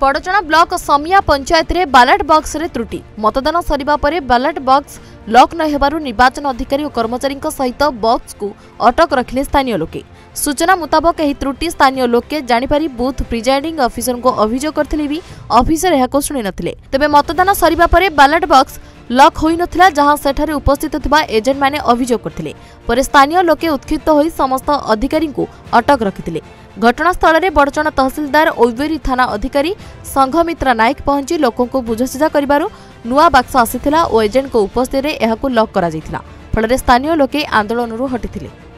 पड़चणा block Samiya panchayat में बालाट बक्स त्रुटि मतदान सर बालाट बक्स लक नवाचन अधिकारी और कर्मचारी सहित बक्स को अटक रखिले स्थानीय लोके सूचना मुताबक यह त्रुटि स्थानीय लोके जापारि बुथ प्रिजाइडिंग अफिसर को अभोग करते भी अफिसर यह शुणी न तेज मतदान सर बालाट बक्स ଲକ୍ ହୋଇନଥିଲା ଯାହା ସେଠାରେ ଉପସ୍ଥିତ ଥିବା ଏଜେଣ୍ଟମାନେ ଅଭିଯୋଗ କରିଥିଲେ ପରେ ସ୍ଥାନୀୟ ଲୋକେ ଉତ୍କ୍ଷିପ୍ତ ହୋଇ ସମସ୍ତ ଅଧିକାରୀଙ୍କୁ ଅଟକ ରଖିଥିଲେ ଘଟଣାସ୍ଥଳରେ ବଡ଼ଚଣ ତହସିଲଦାର ଔଦ୍ୱେରୀ ଥାନା ଅଧିକାରୀ ସଂଘମିତ୍ରା ନାୟକ ପହଞ୍ଚି ଲୋକଙ୍କୁ ବୁଝାସୁଝା କରିବାରୁ ନୂଆ ବାକ୍ସ ଆସିଥିଲା ଓ ଏଜେଣ୍ଟଙ୍କ ଉପସ୍ଥିତିରେ ଏହାକୁ ଲକ୍ କରାଯାଇଥିଲା ଫଳରେ ସ୍ଥାନୀୟ ଲୋକେ ଆନ୍ଦୋଳନରୁ ହଟିଥିଲେ